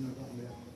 Merci de m'avoir ouvert.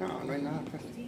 No, no hay nada. Pues.